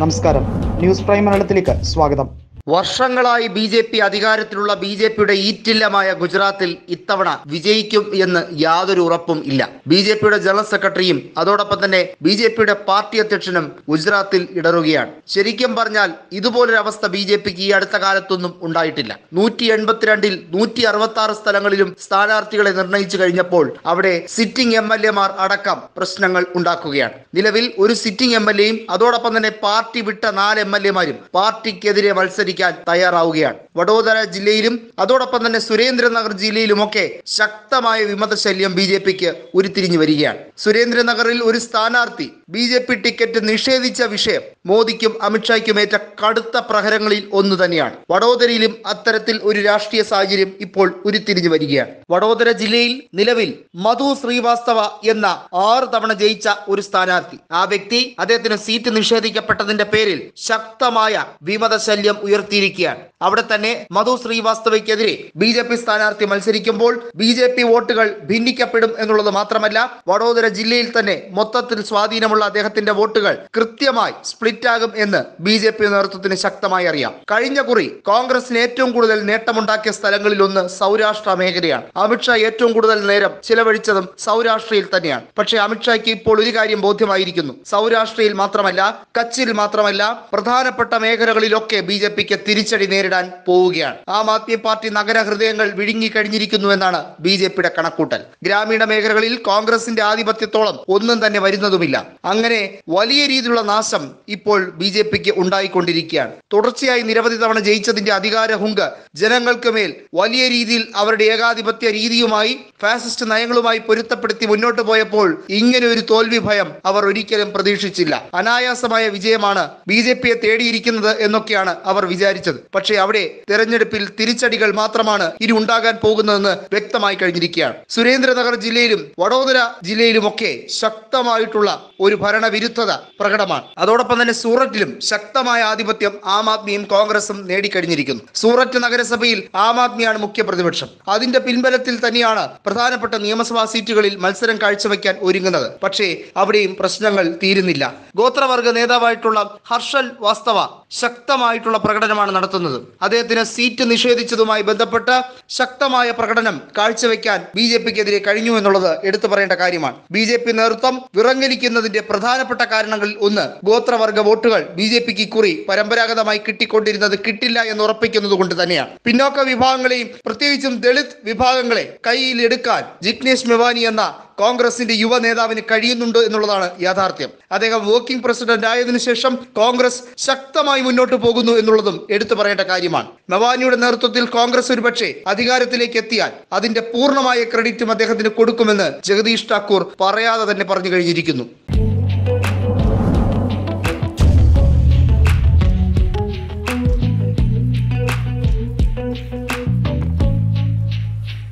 നമസ്കാരം. News prime മലയാളത്തിലേക്ക് സ്വാഗതം. വർഷങ്ങളായി ബി ജെ പി അധികാരത്തിലുള്ള ബി ജെ പിയുടെ ഈറ്റില്ലമായ ഗുജറാത്തിൽ ഇത്തവണ വിജയിക്കും എന്ന് യാതൊരു ഉറപ്പും ഇല്ല. ബി ജെ പിയുടെ ജനറൽ സെക്രട്ടറിയും അതോടൊപ്പം തന്നെ ബി ജെ പിയുടെ പാർട്ടി അധ്യക്ഷനും ഗുജറാത്തിൽ ഇടറുകയാണ്. ശരിക്കും പറഞ്ഞാൽ ഇതുപോലൊരു അവസ്ഥ ബി ജെ പിക്ക് ഈ അടുത്ത കാലത്തൊന്നും ഉണ്ടായിട്ടില്ല. നൂറ്റി എൺപത്തിരണ്ടിൽ നൂറ്റി അറുപത്തി ആറ് സ്ഥലങ്ങളിലും സ്ഥാനാർത്ഥികളെ നിർണയിച്ചു കഴിഞ്ഞപ്പോൾ അവിടെ സിറ്റിംഗ് എം എൽ എമാർ അടക്കം പ്രശ്നങ്ങൾ ഉണ്ടാക്കുകയാണ്. നിലവിൽ ഒരു സിറ്റിംഗ് എം എൽ എയും അതോടൊപ്പം തന്നെ പാർട്ടി വിട്ട നാല് എം എൽ എമാരും പാർട്ടിക്കെതിരെ മത്സരിക്കാൻ തയ്യാറാവുകയാണ്. വഡോദര ജില്ലയിലും അതോടൊപ്പം തന്നെ സുരേന്ദ്രനഗർ ജില്ലയിലുമൊക്കെ ശക്തമായ വിമതശല്യം ബി ജെ പിക്ക് ഉരുത്തിരിഞ്ഞു വരികയാണ്. സുരേന്ദ്രനഗറിൽ ഒരു സ്ഥാനാർത്ഥി ബി ജെ പി ടിക്കറ്റ് നിഷേധിച്ച വിഷയം മോദിക്കും അമിത്ഷായ്ക്കും ഏറ്റ കടുത്ത പ്രഹരങ്ങളിൽ ഒന്ന് തന്നെയാണ്. വഡോദരയിലും അത്തരത്തിൽ ഒരു രാഷ്ട്രീയ സാഹചര്യം ഇപ്പോൾ ഉരുത്തിരിഞ്ഞു വരികയാണ്. വഡോദര ജില്ലയിൽ നിലവിൽ മധു ശ്രീവാസ്തവ എന്ന ആറ് തവണ ജയിച്ച ഒരു സ്ഥാനാർത്ഥി. ആ വ്യക്തി അദ്ദേഹത്തിന് സീറ്റ് നിഷേധിക്കപ്പെട്ടതിന്റെ പേരിൽ ശക്തമായ വിമതശല്യം ഉയർത്തിയിരിക്കുകയാണ് അവിടെ തന്നെ മധു ശ്രീവാസ്തവയ്ക്കെതിരെ ബി ജെ പി സ്ഥാനാർത്ഥി മത്സരിക്കുമ്പോൾ ബി ജെ പി വോട്ടുകൾ ഭിന്നിക്കപ്പെടും എന്നുള്ളത് മാത്രമല്ല വഡോദര ജില്ലയിൽ തന്നെ മൊത്തത്തിൽ സ്വാധീനമുള്ള അദ്ദേഹത്തിന്റെ വോട്ടുകൾ കൃത്യമായി സ്പ്ലിറ്റ് ആകും എന്ന് ബി ജെ പി നേതൃത്വത്തിന് ശക്തമായി അറിയാം. കഴിഞ്ഞ കുറി കോൺഗ്രസിന് ഏറ്റവും കൂടുതൽ നേട്ടമുണ്ടാക്കിയ സ്ഥലങ്ങളിൽ ഒന്ന് സൗരാഷ്ട്ര മേഖലയാണ്. അമിത്ഷാ ഏറ്റവും കൂടുതൽ നേരം ചിലവഴിച്ചതും സൗരാഷ്ട്രയിൽ തന്നെയാണ്. പക്ഷേ അമിത്ഷായ്ക്ക് ഇപ്പോൾ ഒരു കാര്യം ബോധ്യമായിരിക്കുന്നു. സൗരാഷ്ട്രയിൽ മാത്രമല്ല കച്ചിൽ മാത്രമല്ല പ്രധാനപ്പെട്ട മേഖലകളിലൊക്കെ ബി ജെ പിക്ക് തിരിച്ചടി നേരിടാൻ പോവുകയാണ്. ആം ആദ്മി പാർട്ടി നഗരഹൃദയങ്ങൾ വിഴുങ്ങിക്കഴിഞ്ഞിരിക്കുന്നു എന്നാണ് ബി ജെ പിയുടെ കണക്കൂട്ടൽ. ഗ്രാമീണ മേഖലകളിൽ കോൺഗ്രസിന്റെ ആധിപത്യത്തോളം ഒന്നും തന്നെ വരുന്നതുമില്ല. അങ്ങനെ വലിയ രീതിയിലുള്ള നാശം ഇപ്പോൾ ബി ജെ പിക്ക് ഉണ്ടായിക്കൊണ്ടിരിക്കുകയാണ്. തുടർച്ചയായി നിരവധി തവണ ജയിച്ചതിന്റെ അധികാര ഹുങ്ക് ജനങ്ങൾക്ക് മേൽ വലിയ രീതിയിൽ അവരുടെ ഏകാധിപത്യ രീതിയുമായി ഫാസിസ്റ്റ് നയങ്ങളുമായി പൊരുത്തപ്പെടുത്തി മുന്നോട്ട് പോയപ്പോൾ ഇങ്ങനെ ഒരു തോൽവി ഭയം അവർ ഒരിക്കലും പ്രതീക്ഷിച്ചില്ല. അനായാസമായ വിജയമാണ് ബി ജെ പിയെ തേടിയിരിക്കുന്നത് എന്നൊക്കെയാണ് അവർ വിചാരിച്ചത്. പക്ഷേ അവിടെ തെരഞ്ഞെടുപ്പിൽ തിരിച്ചടികൾ മാത്രമാണ് ഇനി ഉണ്ടാകാൻ പോകുന്നതെന്ന് വ്യക്തമായി കഴിഞ്ഞിരിക്കുകയാണ്. സുരേന്ദ്രനഗർ ജില്ലയിലും വഡോദര ജില്ലയിലുമൊക്കെ ശക്തമായിട്ടുള്ള ഒരു ഭരണവിരുദ്ധത പ്രകടമാണ്. അതോടൊപ്പം തന്നെ സൂററ്റിലും ശക്തമായ ആധിപത്യം ആം ആദ്മിയും കോൺഗ്രസും നേടിക്കഴിഞ്ഞിരിക്കുന്നു. സൂററ്റ് നഗരസഭയിൽ ആം ആദ്മിയാണ് മുഖ്യ പ്രതിപക്ഷം. അതിന്റെ പിൻബലത്തിൽ തന്നെയാണ് പ്രധാനപ്പെട്ട നിയമസഭാ സീറ്റുകളിൽ മത്സരം കാഴ്ചവെക്കാൻ ഒരുങ്ങുന്നത്. പക്ഷേ അവിടെയും പ്രശ്നങ്ങൾ തീരുന്നില്ല. ഗോത്രവർഗ നേതാവായിട്ടുള്ള ഹർഷൽ വാസ്തവ ശക്തമായിട്ടുള്ള പ്രകടനമാണ് നടത്തുന്നത്. അദ്ദേഹത്തിന് സീറ്റ് നിഷേധിച്ചതുമായി ബന്ധപ്പെട്ട ശക്തമായ പ്രകടനം കാഴ്ചവെക്കാൻ ബി ജെ പിക്കെതിരെ കഴിഞ്ഞു എന്നുള്ളത് എടുത്തു പറയേണ്ട കാര്യമാണ്. ബി ജെ പി നേതൃത്വം വിറങ്ങലിക്കുന്നതിന്റെ പ്രധാനപ്പെട്ട കാരണങ്ങളിൽ ഒന്ന് ഗോത്രവർഗ വോട്ടുകൾ ബി ജെ പിക്ക് ഇക്കുറി പരമ്പരാഗതമായി കിട്ടിക്കൊണ്ടിരുന്നത് കിട്ടില്ല എന്ന് ഉറപ്പിക്കുന്നത് കൊണ്ട് തന്നെയാണ്. പിന്നോക്ക വിഭാഗങ്ങളെയും പ്രത്യേകിച്ചും ദളിത് വിഭാഗങ്ങളെ കയ്യിലെടുക്കാൻ ജിഗ്നേഷ് മെവാനി എന്ന കോൺഗ്രസിന്റെ യുവ നേതാവിന് കഴിയുന്നുണ്ട് എന്നുള്ളതാണ് യാഥാർത്ഥ്യം. അദ്ദേഹം വർക്കിംഗ് പ്രസിഡന്റ് ആയതിനു ശേഷം കോൺഗ്രസ് ശക്തമായി മുന്നോട്ട് പോകുന്നു എന്നുള്ളതും എടുത്തു പറയേണ്ട കാര്യമാണ്. മെവാനിയുടെ നേതൃത്വത്തിൽ കോൺഗ്രസ് ഒരുപക്ഷെ അധികാരത്തിലേക്ക് എത്തിയാൽ അതിന്റെ പൂർണമായ ക്രെഡിറ്റും അദ്ദേഹത്തിന് കൊടുക്കുമെന്ന് ജഗദീഷ് ഠാക്കൂർ പറയാതെ തന്നെ പറഞ്ഞു കഴിഞ്ഞിരിക്കുന്നു.